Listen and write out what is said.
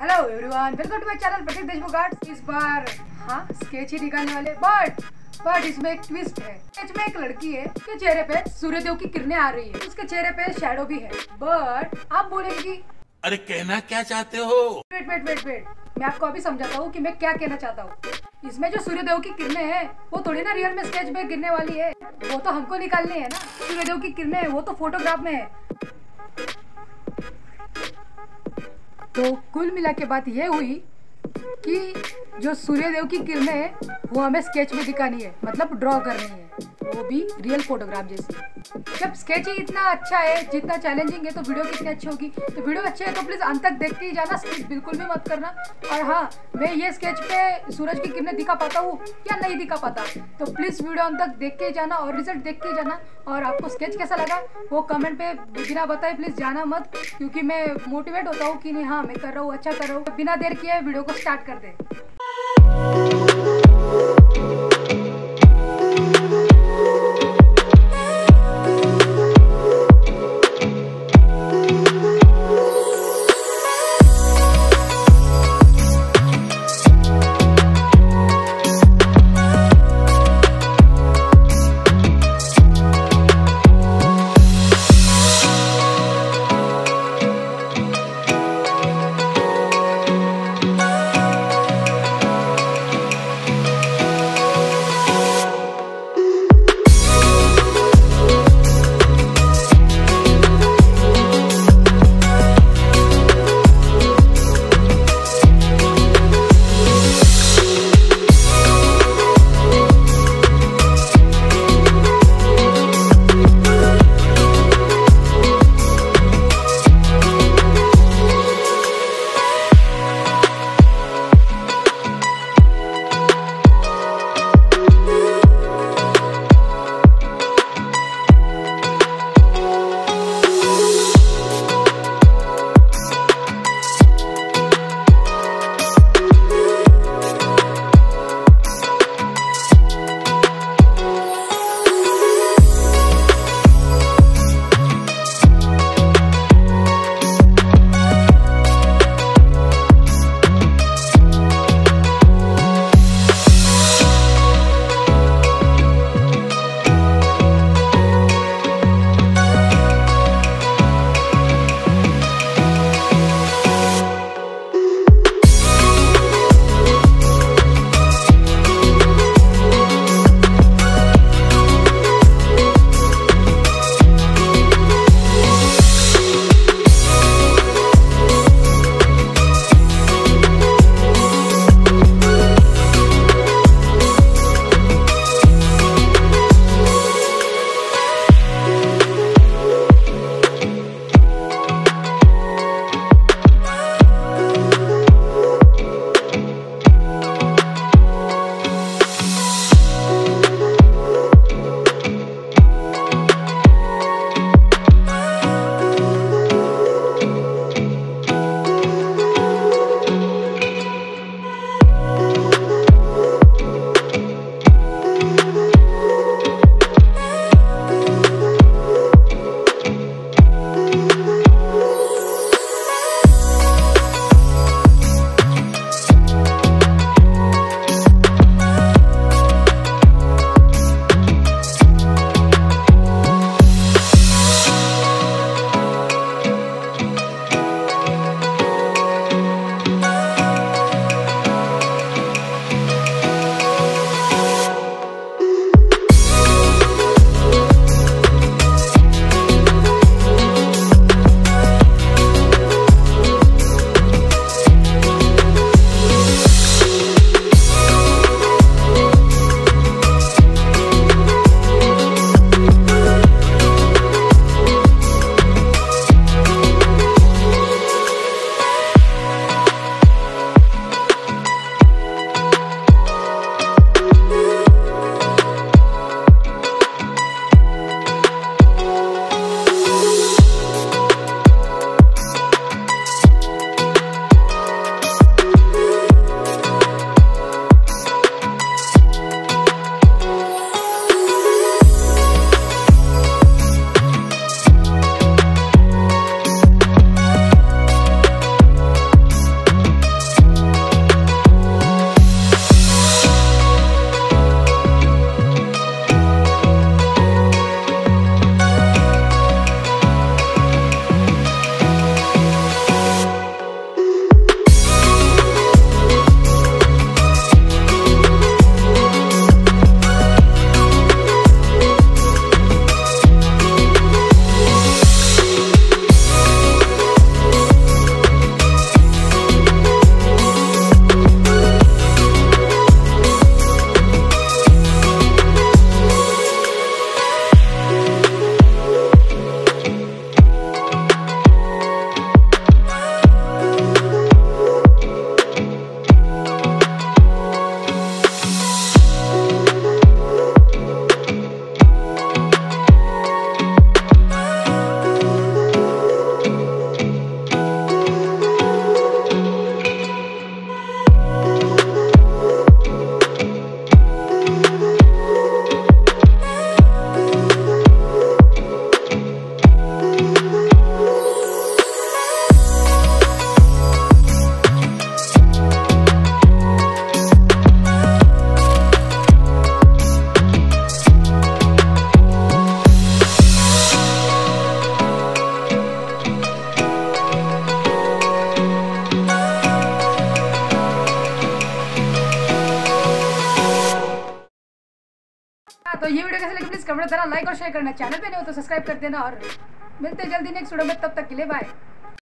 Hello everyone welcome to my channel Prateek Deshmukh arts इस बार हाँ स्केच ही निकालने वाले बट बट इसमें एक ट्विस्ट है। स्केच में एक लड़की है उसके चेहरे पे सूर्यदेव की किरणें आ रही है। उसके चेहरे पे शेडो भी है। बट आप बोलेंगे कि अरे कहना क्या चाहते हो? वेट वेट वेट वेट मैं आपको अभी समझाता हूँ कि मैं क्या कहना चाहता हूँ। इसमें जो सूर्यदेव की किरणें हैं वो थोड़ी ना रियल में स्केच में गिरने वाली है। वो तो हमको निकालनी है ना। सूर्यदेव की किरणें वो तो फोटोग्राफ में है। तो कुल मिला के बात यह हुई कि जो सूर्यदेव की किरणें वो हमें स्केच में दिखानी है मतलब ड्रॉ करनी है। वो भी रियल फोटोग्राफ जैसी। जब स्केच ही इतना अच्छा है, जितना चैलेंजिंग है तो वीडियो कितनी अच्छी होगी? तो वीडियो अच्छी है तो प्लीज़ अंत तक देख के ही जाना स्किप बिल्कुल भी मत करना। और हाँ मैं ये स्केच पे सूरज की किरणें दिखा पाता हूँ या नहीं दिखा पाता तो प्लीज़ वीडियो अंत तक देख के जाना और रिज़ल्ट देख के जाना। और आपको स्केच कैसा लगा, वो कमेंट पे बिना बताए प्लीज़ जाना मत, क्योंकि मैं मोटिवेट होता हूँ कि नहीं हाँ मैं कर रहा हूँ अच्छा कर रहा हूँ। बिना देर किए वीडियो को स्टार्ट कर दे। तो ये वीडियो कैसे लगी प्लीज़ कमेंट करना लाइक और शेयर करना। चैनल पे नहीं हो तो सब्सक्राइब कर देना और मिलते जल्दी नेक्स्ट वीडियो में, तब तक के लिए बाय